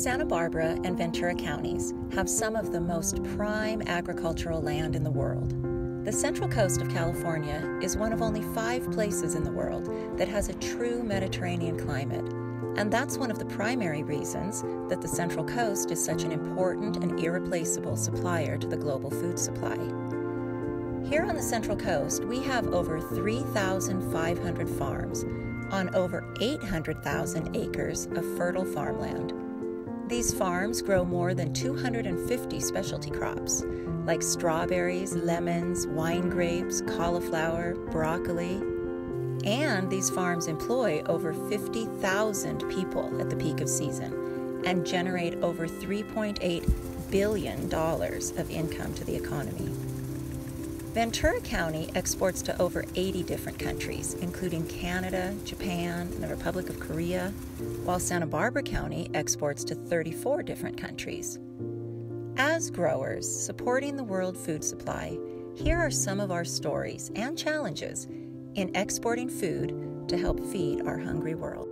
Santa Barbara and Ventura counties have some of the most prime agricultural land in the world. The central coast of California is one of only five places in the world that has a true Mediterranean climate, and that's one of the primary reasons that the Central Coast is such an important and irreplaceable supplier to the global food supply. Here on the Central Coast, we have over 3,500 farms on over 800,000 acres of fertile farmland. These farms grow more than 250 specialty crops like strawberries, lemons, wine grapes, cauliflower, broccoli. And these farms employ over 50,000 people at the peak of season and generate over $3.8 billion of income to the economy. Ventura County exports to over 80 different countries, including Canada, Japan, and the Republic of Korea, while Santa Barbara County exports to 34 different countries. As growers supporting the world food supply, here are some of our stories and challenges in exporting food to help feed our hungry world.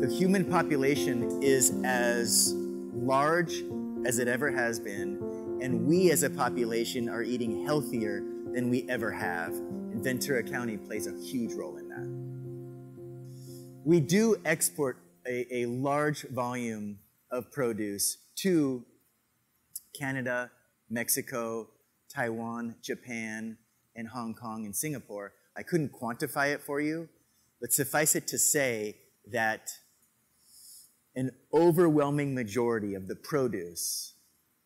The human population is as large as it ever has been, and we as a population are eating healthier than we ever have. And Ventura County plays a huge role in that. We do export a, a large volume of produce to Canada, Mexico, Taiwan, Japan, and Hong Kong and Singapore. I couldn't quantify it for you, but suffice it to say that an overwhelming majority of the produce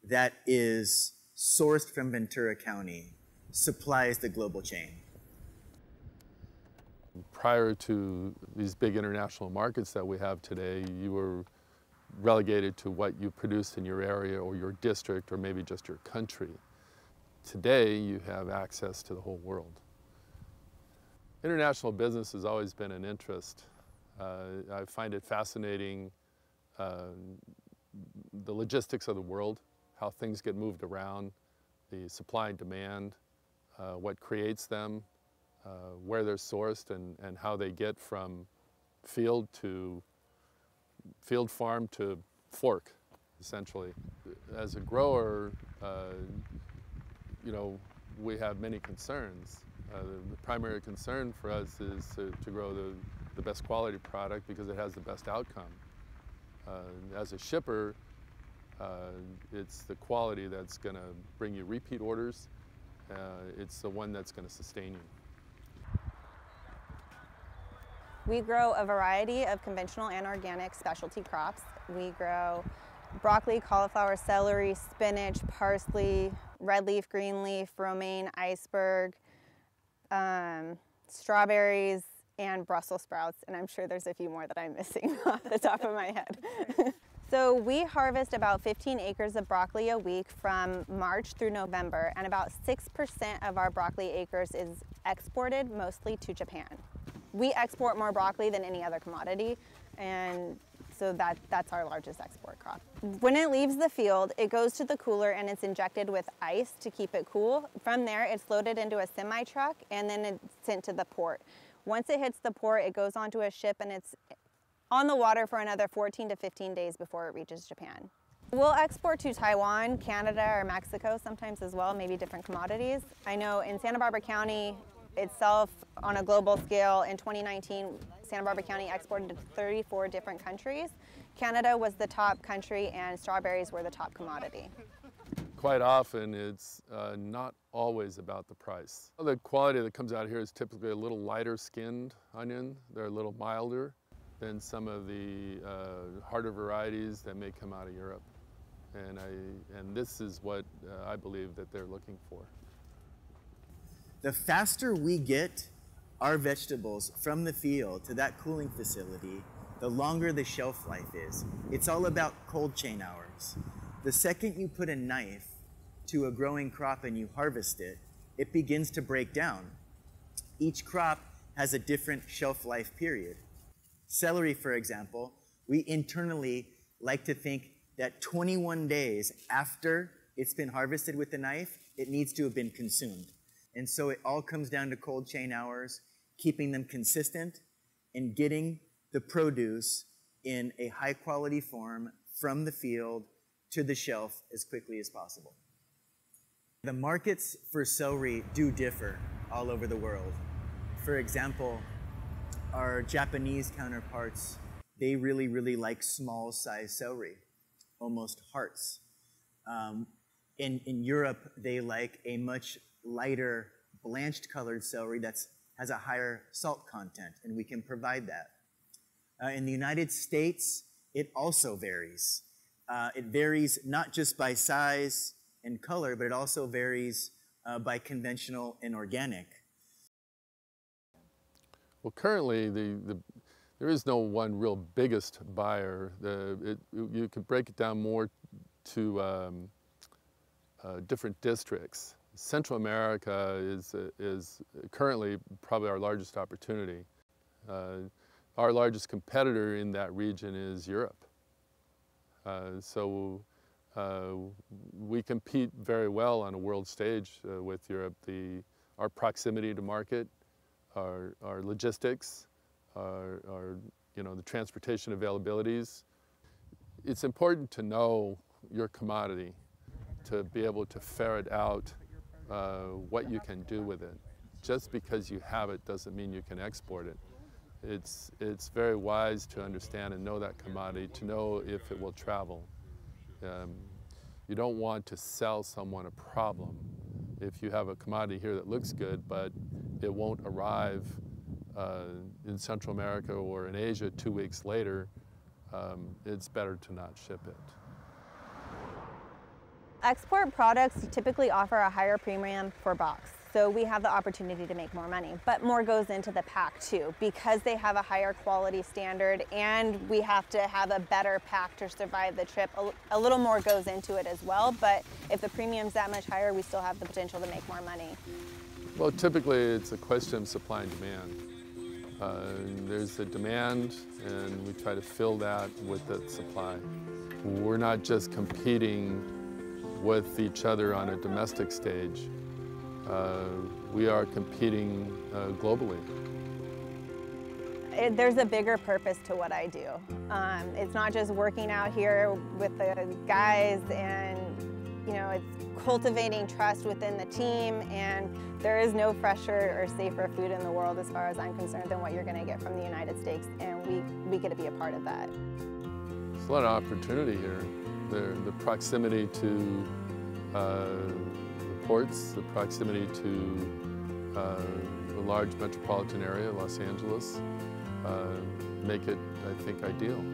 that is sourced from Ventura County supplies the global chain. Prior to these big international markets that we have today, you were relegated to what you produced in your area or your district or maybe just your country. Today, you have access to the whole world. International business has always been an interest. Uh, I find it fascinating the logistics of the world, how things get moved around, the supply and demand, uh, what creates them, uh, where they're sourced, and, and how they get from field to field farm to fork, essentially. As a grower, uh, you know, we have many concerns. Uh, the, the, primary concern for us is to, to grow the, the best quality product because it has the best outcome. Uh, as a shipper, uh, it's the quality that's going to bring you repeat orders. Uh, it's the one that's going to sustain you. We grow a variety of conventional and organic specialty crops. We grow broccoli, cauliflower, celery, spinach, parsley, red leaf, green leaf, romaine, iceberg, um, strawberries, and Brussels sprouts, and I'm sure there's a few more that I'm missing off the top of my head. so we harvest about 15 acres of broccoli a week from March through November, and about 6% of our broccoli acres is exported mostly to Japan. We export more broccoli than any other commodity, and so that, that's our largest export crop. When it leaves the field, it goes to the cooler and it's injected with ice to keep it cool. From there, it's loaded into a semi truck and then it's sent to the port. Once it hits the port, it goes onto a ship and it's on the water for another 14 to 15 days before it reaches Japan. We'll export to Taiwan, Canada, or Mexico sometimes as well, maybe different commodities. I know in Santa Barbara County itself, on a global scale, in 2019, Santa Barbara County exported to 34 different countries. Canada was the top country and strawberries were the top commodity quite often it's uh, not always about the price. The quality that comes out here is typically a little lighter skinned onion. They're a little milder than some of the uh, harder varieties that may come out of Europe. And, I, and this is what uh, I believe that they're looking for. The faster we get our vegetables from the field to that cooling facility, the longer the shelf life is. It's all about cold chain hours. The second you put a knife to a growing crop and you harvest it, it begins to break down. Each crop has a different shelf life period. Celery, for example, we internally like to think that 21 days after it's been harvested with the knife, it needs to have been consumed. And so it all comes down to cold chain hours, keeping them consistent, and getting the produce in a high quality form from the field to the shelf as quickly as possible. The markets for celery do differ all over the world. For example, our Japanese counterparts, they really, really like small size celery, almost hearts. Um, in, in Europe, they like a much lighter, blanched colored celery that has a higher salt content, and we can provide that. Uh, in the United States, it also varies. Uh, it varies not just by size and color, but it also varies uh, by conventional and organic. Well, currently, the, the, there is no one real biggest buyer. The, it, you could break it down more to um, uh, different districts. Central America is, is currently probably our largest opportunity. Uh, our largest competitor in that region is Europe. Uh, so uh, we compete very well on a world stage uh, with Europe. The, our proximity to market, our, our logistics, our, our, you know, the transportation availabilities. It's important to know your commodity to be able to ferret out uh, what you can do with it. Just because you have it doesn't mean you can export it. It's, it's very wise to understand and know that commodity, to know if it will travel. Um, you don't want to sell someone a problem. If you have a commodity here that looks good, but it won't arrive uh, in Central America or in Asia two weeks later, um, it's better to not ship it. Export products typically offer a higher premium for box. So we have the opportunity to make more money, but more goes into the pack too because they have a higher quality standard and we have to have a better pack to survive the trip. A, little more goes into it as well, but if the premium's that much higher, we still have the potential to make more money. Well, typically it's a question of supply and demand. Uh, there's a demand and we try to fill that with the supply. We're not just competing with each other on a domestic stage. Uh, we are competing uh, globally. It, there's a bigger purpose to what I do. Um, it's not just working out here with the guys and, you know, it's cultivating trust within the team and there is no fresher or safer food in the world as far as I'm concerned than what you're going to get from the United States and we, we get to be a part of that. There's a lot of opportunity here. The, the proximity to uh, the proximity to uh, the large metropolitan area, Los Angeles, uh, make it, I think, ideal.